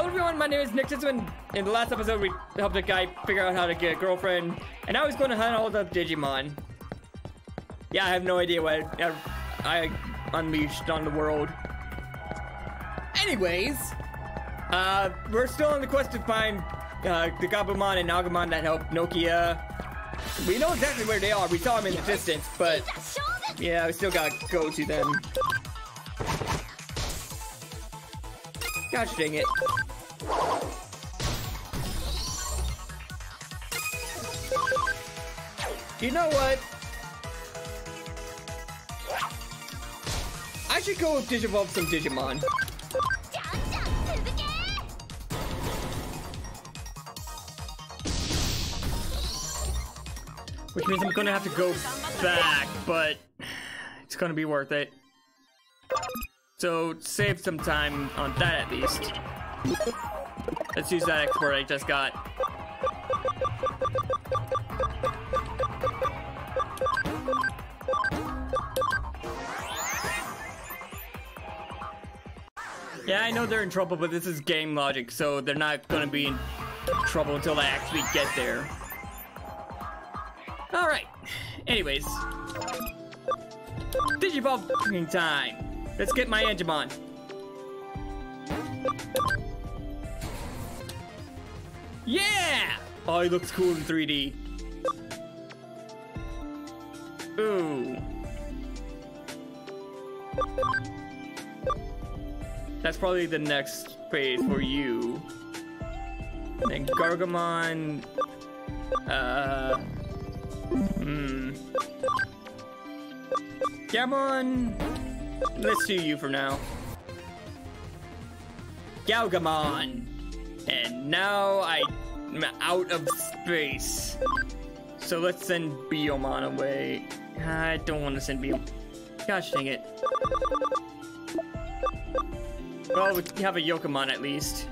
Hello everyone, my name is Nick Tisman. In the last episode, we helped a guy figure out how to get a girlfriend, and now he's going to hunt all the Digimon. Yeah, I have no idea what I, I unleashed on the world. Anyways, uh, we're still on the quest to find uh, the Gabumon and Agumon that helped Nokia. We know exactly where they are. We saw them in the distance, but yeah, we still gotta go to them. Gosh dang it. You know what? I should go Digivolve some Digimon. Which means I'm gonna have to go back, but it's gonna be worth it. So save some time on that at least. Let's use that export I just got. Yeah, I know they're in trouble, but this is game logic, so they're not gonna be in trouble until I actually get there. Alright. Anyways. Digivolve time. Let's get my Angemon. Yeah! Oh, he looks cool in 3D. Ooh. That's probably the next phase for you. And Gargamon. Uh. Hmm. Gamon. Let's do you for now. Galgamon. And now Out of space. So let's send Biyomon away. I don't want to send Biyomon. Gosh dang it. Well, we have a Yokomon at least.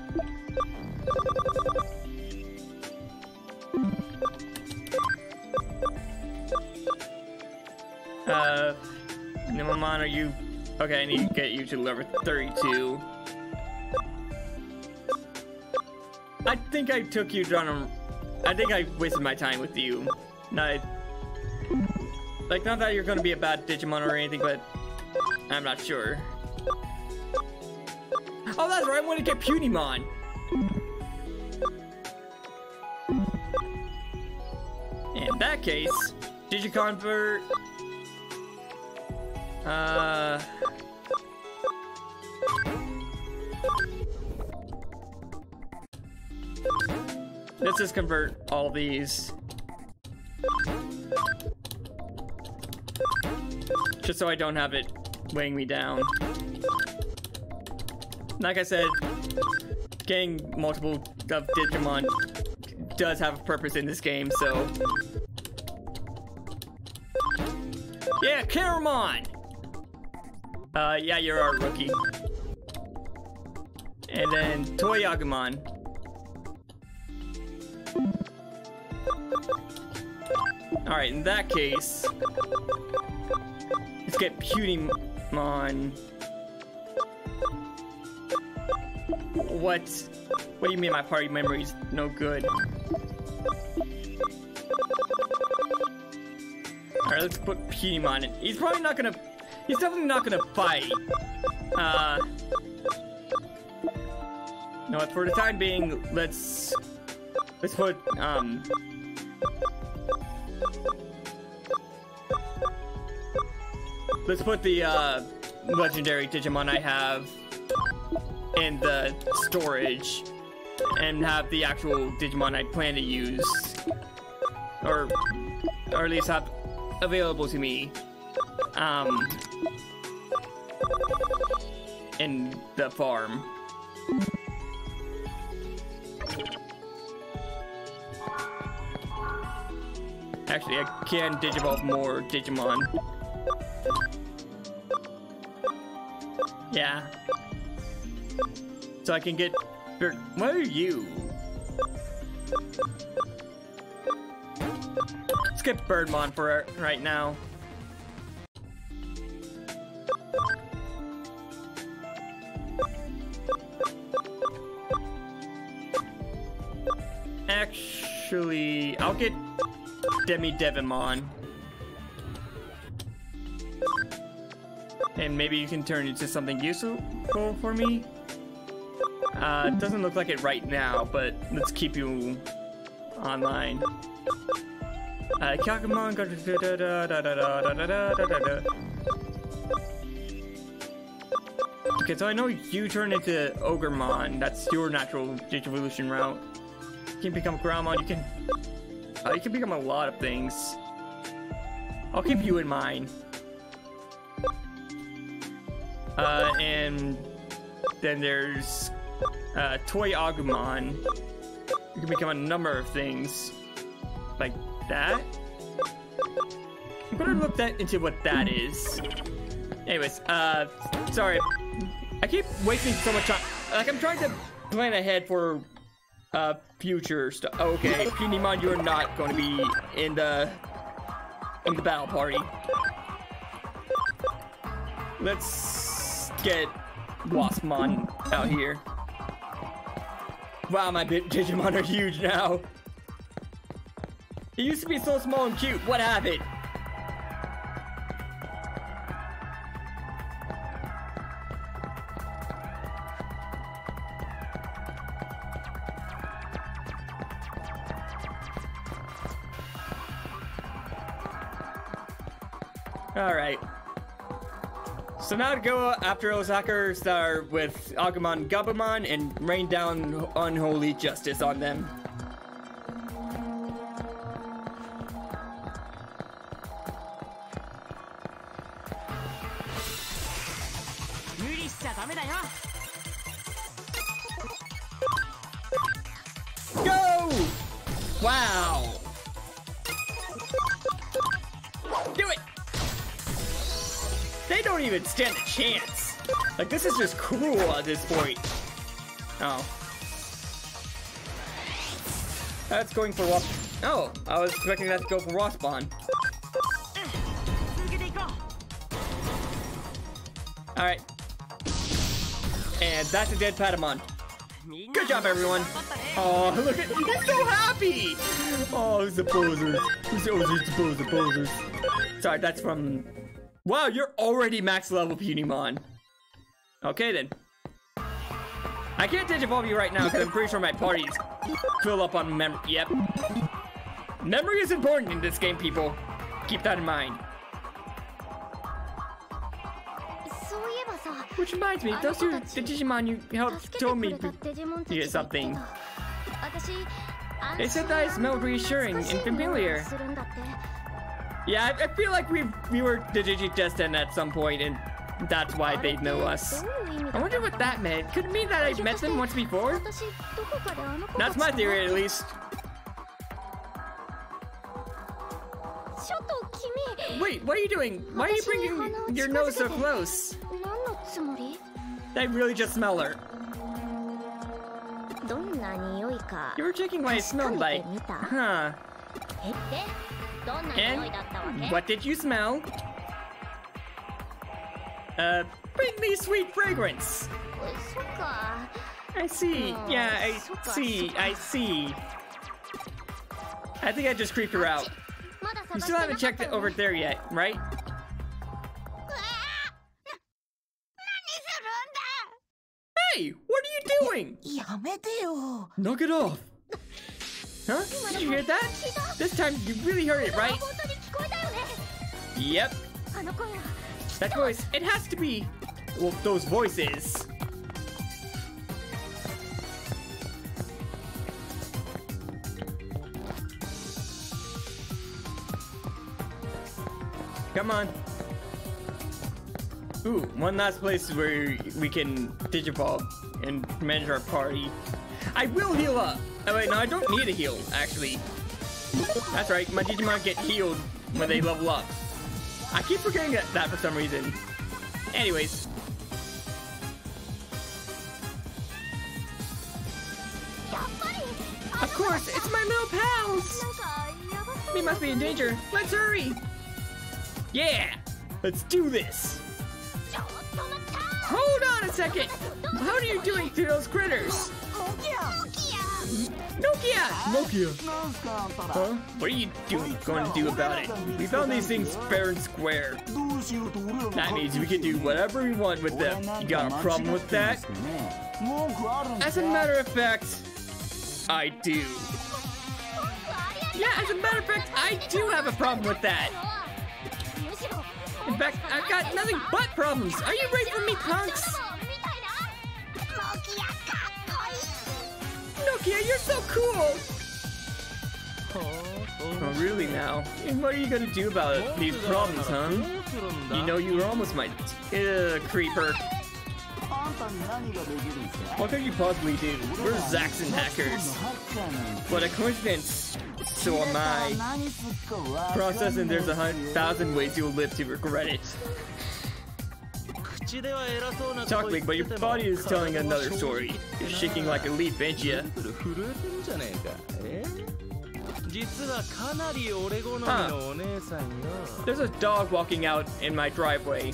Uh, Nimamon, are you... Okay, I need to get you to level 32. I think I took you down. I think I wasted my time with you. Not... Like, not that you're gonna be a bad Digimon or anything, but... I'm not sure. Oh, that's right, I want to get Punimon! In that case, Digiconvert uh... Let's just convert all these. Just so I don't have it weighing me down. Like I said, getting multiple of Digimon does have a purpose in this game, so... Yeah, Caramon! Uh, yeah, you're our rookie. And then Toyagumon. Alright, in that case, let's get Punimon. What? What do you mean my party memory's no good? Alright, let's put Punimon in. He's probably not gonna He's definitely not gonna fight. Uh, no, for the time being, let's let's put um. Let's put the uh, legendary Digimon I have in the storage and have the actual Digimon I plan to use or or at least have available to me um, in the farm. Actually, I can digivolve more Digimon. Yeah. So I can get... What are you? Let's get Birdmon for right now. actually, I'll get Demi Devimon. and maybe you can turn into something useful for me. Uh, it doesn't look like it right now, but let's keep you online. Uh, Okay, so I know you turn into Ogremon. That's your natural evolution route. You can become Groundmon. You can... Uh, you can become a lot of things. I'll keep you in mind. Uh, and then there's uh, Toy Agumon. You can become a number of things. Like that? I'm gonna look that into what that is. Anyways, uh, sorry. I keep wasting so much time. Like, I'm trying to plan ahead for, uh, future stuff. Oh, okay, Punimon, you're not going to be in the, in the battle party. Let's get Waspmon out here. Wow, my Digimon are huge now. It used to be so small and cute. What happened? Alright. So now to go after Osaka Star with Agumon Gabumon and rain down unholy justice on them. This is just cruel at this point. Oh. That's going for Wasp. Oh, I was expecting that to go for Waspmon. Alright. And that's a dead Patamon. Good job, everyone. Oh, look at he's so happy. Oh, he's a poser. He's always a poser, posers. Sorry, that's from. Wow, you're already max level, Punimon. Okay then. I can't digivolve you right now because I'm pretty sure my party's fill up on memory. Yep. Memory is important in this game, people. Keep that in mind. Which reminds me, those two the Digimon you helped told me to something. They said that I smelled reassuring and familiar. Yeah, I, I feel like we we were the Digidestined at some point, and that's why they know us. I wonder what that meant. Could it mean that I met them once before? That's my theory, at least. Wait, what are you doing? Why are you bringing your nose so close? I really just smell her. You were checking what I smelled like. Huh. And what did you smell? Uh, bring me sweet fragrance. I see. Yeah, I see. I see. I think I just creeped her out. You still haven't checked it over there yet, right? Hey, what are you doing? Knock it off. Huh? Did you hear that? This time you really heard it, right? Yep. That voice, it has to be, well, those voices. Come on. Ooh, one last place where we can digivolve and manage our party. I will heal up. Oh wait, no, I don't need a heal, actually. That's right, my Digimon get healed when they level up. I keep forgetting that, for some reason. Anyways. Of course, it's my little pals! We must be in danger. Let's hurry! Yeah! Let's do this! Hold on a second! How are you doing to those critters? No Nokia! Nokia. Huh? What are you doing, going to do about it? We found these things fair and square. That means we can do whatever we want with them. You got a problem with that? As a matter of fact, I do. Yeah, as a matter of fact, I do have a problem with that. In fact, I've got nothing but problems. Are you ready for me, punks? Nokia, you're so cool! Oh, really now? What are you gonna do about it? These problems, huh? You know you were almost my uh, creeper. What could you possibly do? We're Zaxon hackers. What a coincidence. So am I. Process and there's a hundred thousand ways you'll live to regret it. Chocolate, but your body is telling another story. You're shaking like a leaf, ain't ya? Huh. There's a dog walking out in my driveway.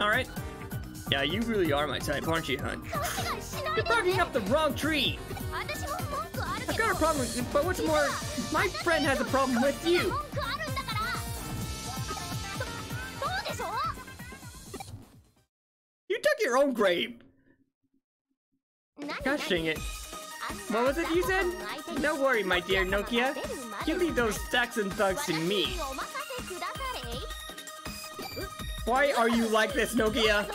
Alright. Yeah, you really are my type, aren't you, hun? You're barking up the wrong tree! I've got a problem, but what's more, my friend has a problem with you! Your own grave! Gosh dang it. What was it you said? No worry, my dear Nokia. You leave those stacks and thugs to me. Why are you like this, Nokia?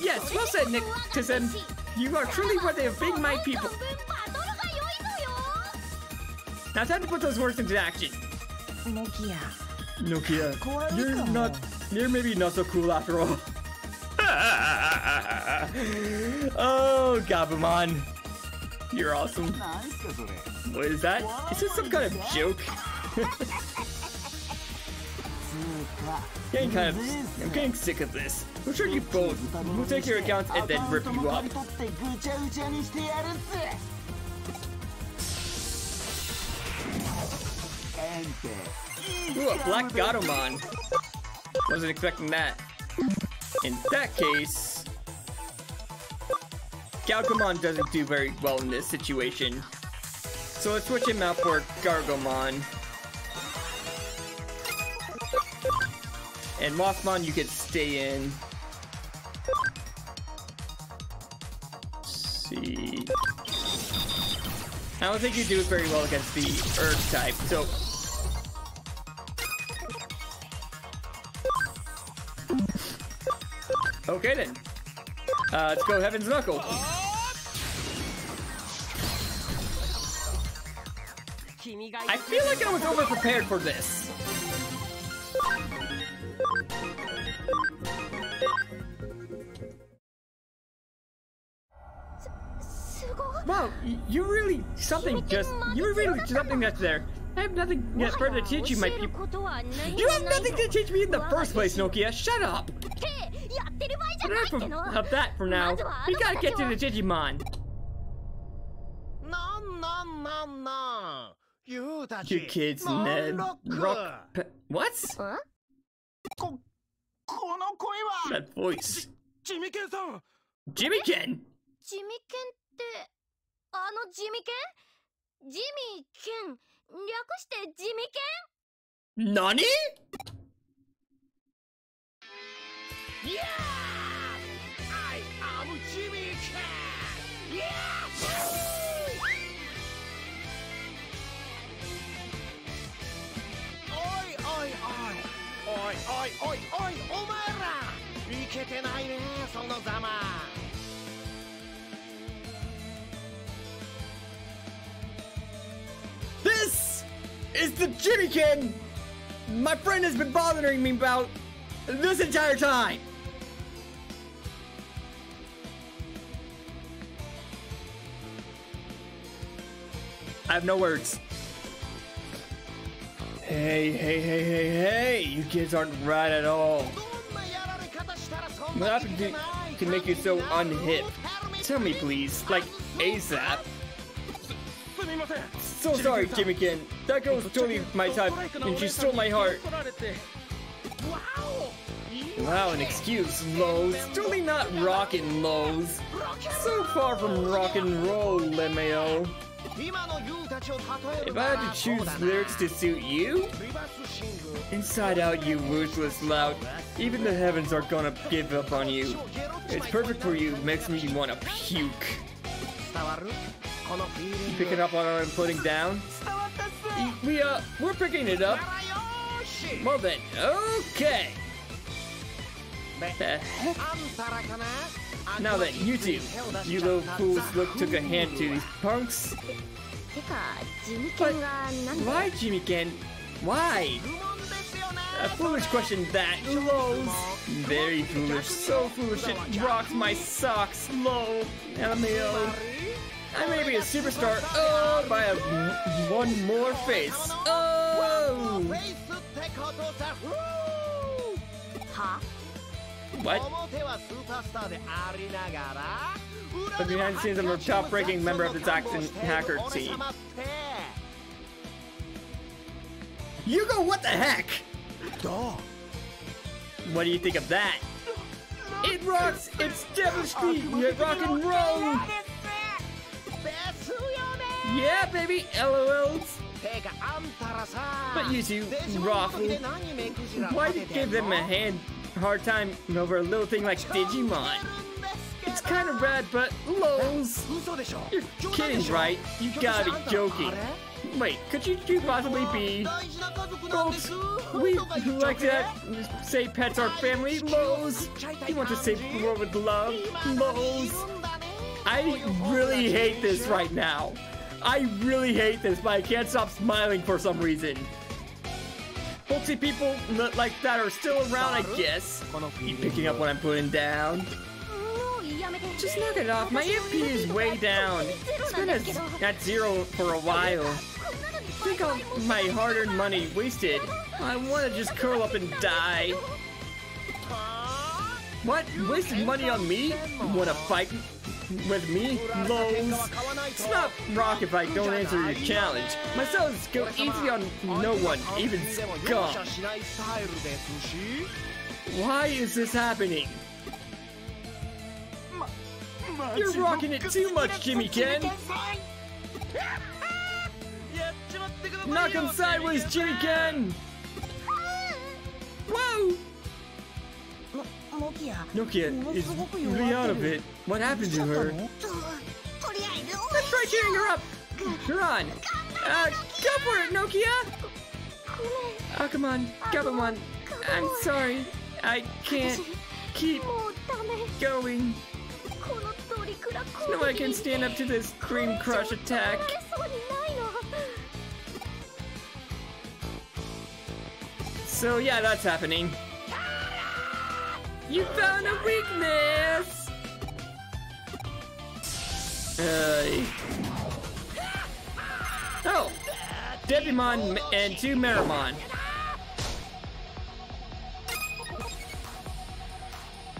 Yes, well said, Nick Tizen. You are truly worthy of big might people. Now time to put those words into action. Nokia. Nokia, you're not, you're maybe not so cool after all. oh, Gabumon. You're awesome. What is that? Is this some kind of joke? getting kind of, I'm getting sick of this. We'll sure you both. We'll take your accounts and then rip you up. Ooh, a Black Gatomon. Wasn't expecting that. In that case, Galgamon doesn't do very well in this situation. So let's switch him out for Gargomon. And Mothmon, you can stay in. Let's see. I don't think you do very well against the Earth type, so Okay then. Uh, let's go Heaven's Knuckle. I feel like I was overprepared for this. Wow, you really something just you really something that's there. I have nothing yet further to teach you, my people. You have nothing to teach me in the first place, Nokia. Shut up. Enough of, of that for now. We gotta get to the Digimon. No, no, no, no. You, you kids, Ned, rock, what? Huh? That voice. Jimmy Ken. Jimmy Ken. Jimmy Ken. あの地味犬ジミー犬略して地味犬何 Yeah! おいおいおいおいおいお前らいけてないねそのざま This is the Jimmy Ken my friend has been bothering me about this entire time. I have no words. Hey, hey, hey, hey, hey! You kids aren't right at all. What happened to can make you so unhip? Tell me, please, like ASAP. So sorry, Jimmy Ken. That girl was totally my type, and she stole my heart. Wow, an excuse, Lowe's. Totally not rockin' Lowe's. So far from rock and roll, Lemeo. If I had to choose lyrics to suit you? Inside out, you ruthless lout. Even the heavens are gonna give up on you. It's perfect for you, makes me wanna puke. You picking up on what I'm putting down? We, uh, we're picking it up. Well then, okay. Now that you two, you little fools, look, took a hand to these punks. But why, Jimmy Ken? Why? A foolish question that, lols. Very foolish, so foolish it rocks my socks, lol. LMAO. I may be a superstar, oh, by a one more face, oh! Huh? What? But behind the scenes, I'm a top-ranking member of the Zaxon Hacker team. Yugo, what the heck? What do you think of that? It rocks! It's devastating! You're rock and roll! Yeah, baby! LOLs! But you two, Raffle, why did you give them a hand hard time over a little thing like Digimon. It's kind of rad, but lols. You're kidding, right? You gotta be joking. Wait, could you possibly be... Folks, we like to say pets are family. Lols. You want to save the world with love. Lols. I really hate this right now. I really hate this, but I can't stop smiling for some reason. Multi people like that are still around, I guess. You picking up what I'm putting down? Just knock it off. My MP is way down. It's been at, at zero for a while. I think all my hard-earned money wasted. I want to just curl up and die. What? Wasted money on me? You want to fight with me, Lowe's. Stop Rock if I don't answer your challenge. My cells go easy on no one, even Scum. Why is this happening? You're rocking it too much, Jimmy Ken! Knock him sideways, Jimmy Ken! Whoa! Nokia is really out of it. What happened to her? Let's try cheering her up. You're on. Uh, go for it, Nokia. Oh, come on. Gabumon. I'm sorry. I can't keep going. No I can stand up to this cream crush attack. So yeah, that's happening. You found a weakness. Uh, oh, Devimon and two Meramon.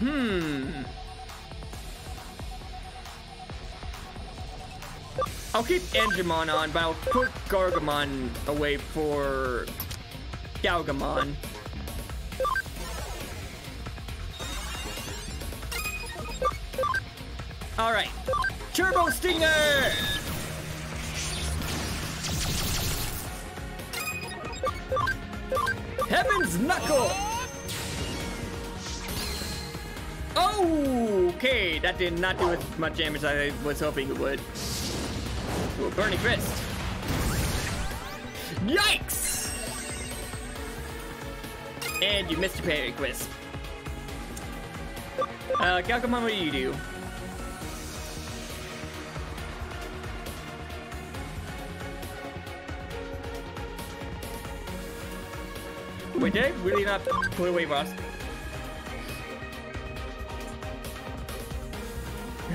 Hmm. I'll keep Angemon on, but I'll put Gargamon away for Galgamon. All right, Turbo Stinger. Heaven's Knuckle. Okay, that did not do as much damage as I was hoping it would. Ooh, Burning Fist. Yikes! And you missed your parry, Quisp. Uh, Galgamon, what do you do? Wait, did I really not put away Ross?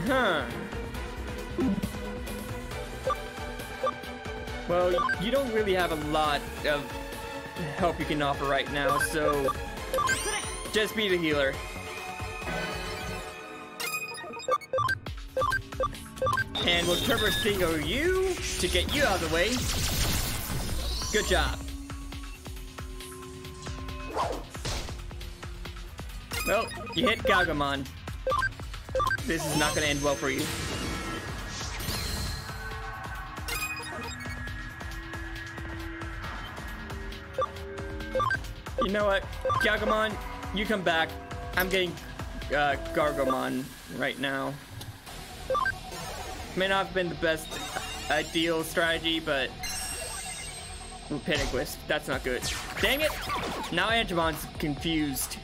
Huh. Well, you don't really have a lot of help you can offer right now, so just be the healer. And we'll Turbo Stinger you to get you out of the way. Good job. Well, you hit Gagamon. This is not gonna end well for you. You know what? Gagamon, you come back. I'm getting uh, Gargamon right now. May not have been the best ideal strategy, but... Pentaquist, that's not good. Dang it! Now Angemon's confused.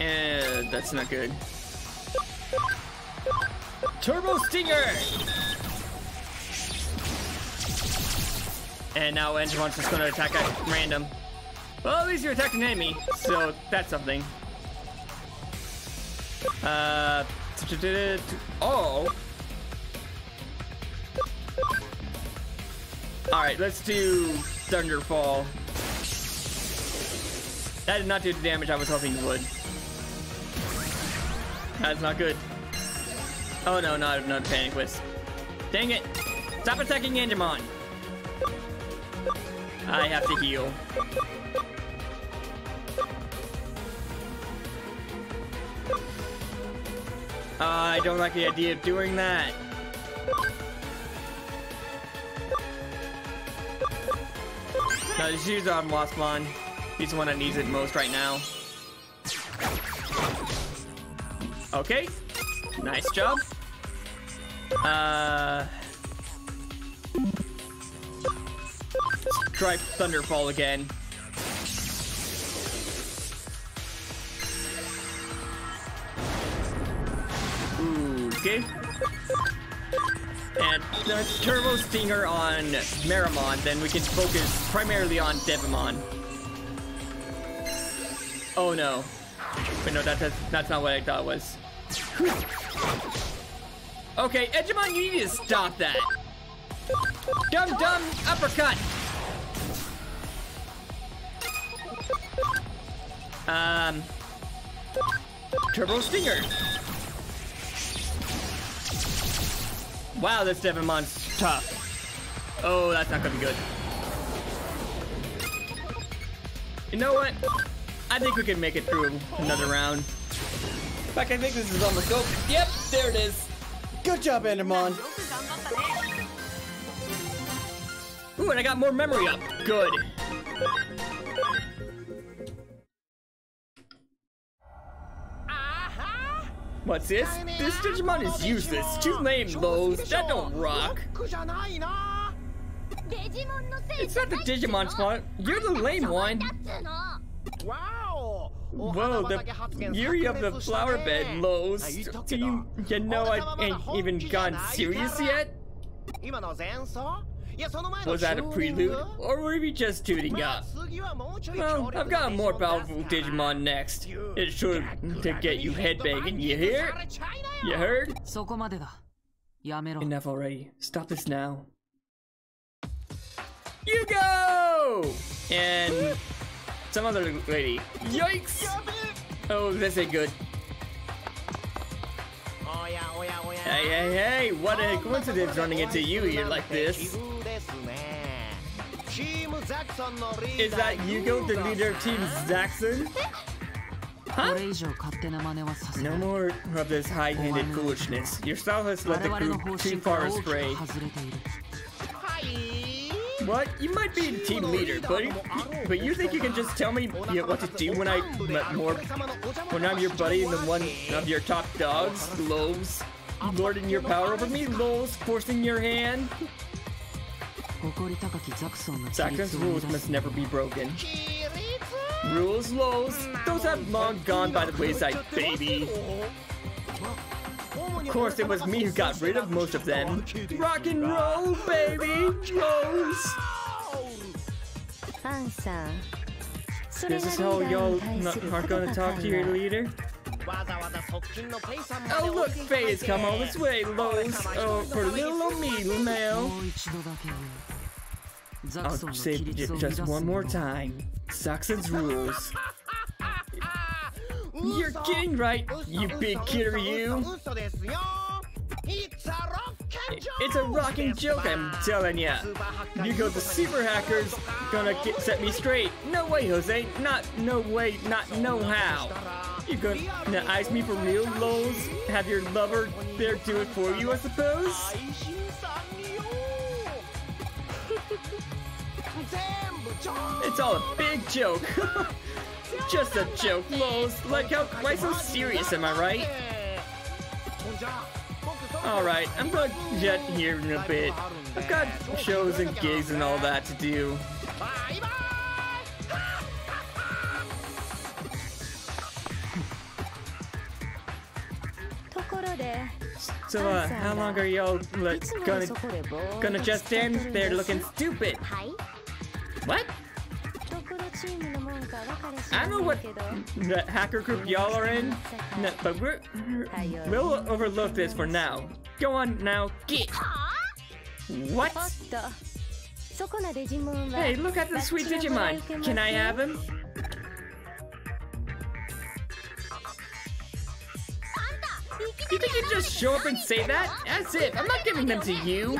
And that's not good. Turbo Stinger! And now Angemon's just gonna attack at random. Well, at least you're attacking enemy, so that's something. Uh, oh. Alright, let's do Thunderfall. That did not do the damage I was hoping it would. That's not good. Oh no, not not Panic Wisp. Dang it! Stop attacking Angemon! I have to heal. Uh, I don't like the idea of doing that. No, just use on Waspmon. He's the one that needs it most right now. Okay. Nice job. Uh... Try Thunderfall again. Okay. And the Turbo Stinger on Meramon, then we can focus primarily on Devimon. Oh no. Wait, no, that, that's, that's not what I thought it was. Okay, Angemon, you need to stop that. Dumb dumb uppercut. Um, Turbo Stinger. Wow, this Devimon's tough. Oh, that's not gonna be good. You know what? I think we can make it through another round. In fact, I think this is on the scope. Yep, there it is. Good job, Angemon. Ooh, and I got more memory up. Good. Uh-huh. What's this? This Digimon is useless. Too lame, those. That don't rock. It's not the Digimon's fault. You're the lame one. Whoa, the fury of the flower bed lows. Do you, you know I ain't even gone serious yet? Was that a prelude, or were we just tuning up? Well, I've got a more powerful Digimon next. It's sure to get you headbanging, you hear? You heard? Enough already. Stop this now. You go! And... Some other lady. Yikes! Oh, this ain't good. Hey, hey, hey! What a coincidence running into you here like this. Is that Yugo, the leader of Team Zaxon? Huh? No more of this high-handed foolishness. Your style has led the group too far astray what? You might be team leader, buddy, but you think you can just tell me what to do when I more when I'm your buddy and the one of your top dogs, loaves, lording your power over me, loaves, forcing your hand. Saku's rules must never be broken. Rules, loaves, those have long gone by the wayside, baby. Of course, it was me who got rid of most of them. Rock and roll, baby! Rose! This is how y'all are gonna talk to your leader? Oh look, Faye has come all this way, Lowe's. Oh, for little old me, I'll say it just one more time. Zaxon's rules. You're kidding, right? You big kid, you. It's a rocking joke! It's a joke, I'm telling ya! You go to super hackers, gonna get, set me straight! No way, Jose! Not no way, not no how! You gonna ice me for real, lols? Have your lover there do it for you, I suppose? It's all a big joke! Just a joke, Lols. Like, how, why so serious, am I right? Alright, I'm gonna jet here in a bit. I've got shows and gigs and all that to do. So, uh, how long are y'all gonna, gonna just stand there looking stupid? I know what the hacker group y'all are in, but we're, we'll overlook this for now. Go on now, get! What? Hey, look at the sweet Digimon. Can I have him? You think you just show up and say that? That's it. I'm not giving them to you.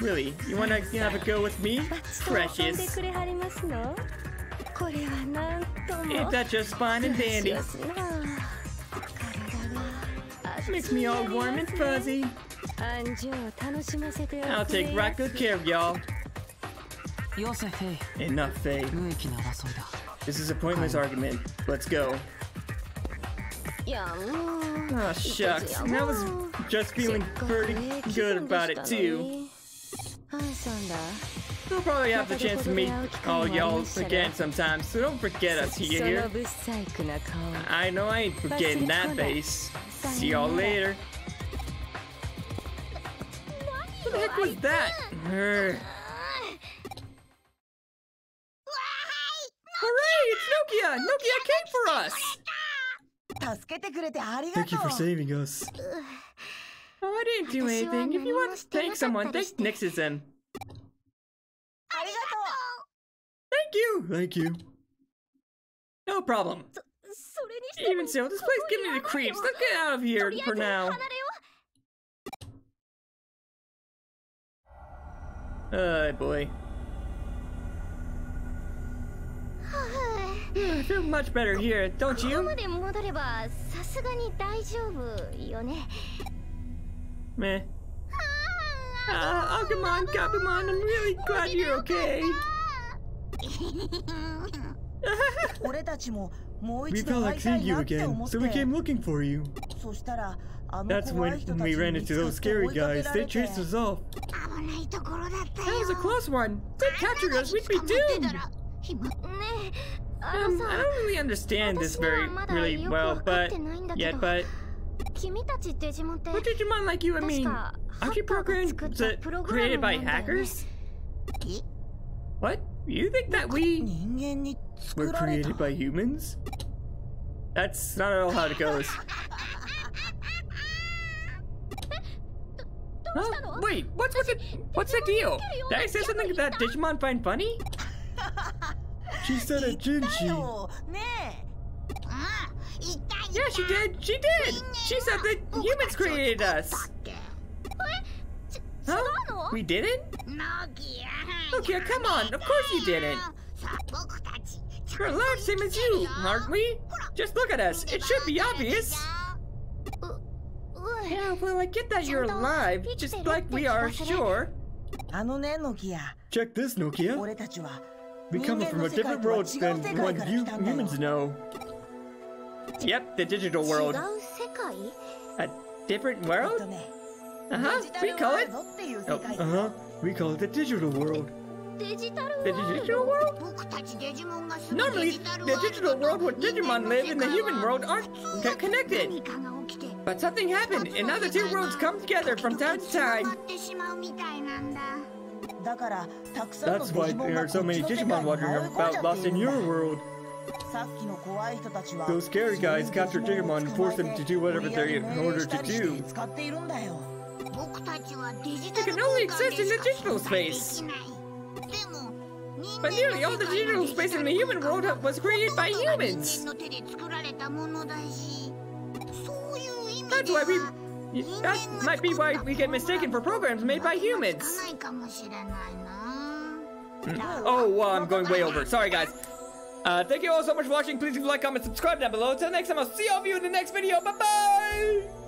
Really? You wanna have a go with me? Precious. Ain't that just fine and dandy? Makes me all warm and fuzzy. I'll take right good care of y'all. Enough, Faye. This is a pointless argument. Let's go. Oh, shucks. And I was just feeling pretty good about it, too. We'll probably have the chance to meet all y'all again sometime, so don't forget us here. I know I ain't forgetting that base. See y'all later. What the heck was that? Hooray! It's Nokia! Nokia came for us! Thank you for saving us. Oh, I didn't do anything. If you want to thank someone, thank Nixon. Thank you, thank you. No problem. Even so, this place gives me the creeps. Let's get out of here for now. Oh boy. I feel much better here, don't you? Meh. Ah, Agumon, Gabumon, I'm really glad you're okay. 俺たちももう We 一度 felt 会 like いた seeing い you なって again, 思って so we came looking for you. そしたらあの That's 怖 when い人たち we ran に into 見つか those って scary 追いかけ guys. ら They れて chased us off. 危ないところだったよ That was a close one. If they captured us, we'd be 捕まってた doomed. ら今ねえあ Um, の I さ don't really understand this 私には very, まだ really よく well, わかっ but てないんだけ yet, ど but 君たちデジモンって what Digimon like you? I 確 mean, か aren't you ハッカーが programmed 作った to, プログラ created ムな by んだよね hackers? What? You think that we were created by humans? That's not at all how it goes. Huh? Wait, what's what's it? What's the deal? Did I say something that Digimon find funny? She said a didn't? Yeah, she did. She did. She said that humans created us. Huh? We didn't? Nokia, come on. Of course you didn't. We're alive, same as you, aren't we? Just look at us. It should be obvious. Yeah, well, I get that you're alive, just like we are, sure. Check this, Nokia. We come from a different world than what you humans know. Yep, the digital world. A different world? Uh-huh, we call it. Oh, uh-huh. We call it the digital world. Digital world? Normally, the digital world where Digimon live and the human world aren't connected. But something happened, and now the two worlds come together from time to time. That's why there are so many Digimon wandering about lost in your world. Those scary guys captured Digimon and forced them to do whatever they're in order to do. 使っているんだよ僕たちはデジタ They ル can only 空間 exist in で the しか digital 存在で space. きないでも人 But 間 nearly all の the 世界の digital space in the human world was created by ほとんどが humans. 人間の手で作られたものだしそういう意味 That's で why we. は That might be why we get mistaken for programs made by つ humans. かないかもしれないな Oh, wow, I'm going way over. Sorry, guys. Uh, thank you all so much for watching. Please leave a like, comment, subscribe down below. Until next time, I'll see all of you in the next video. Bye bye!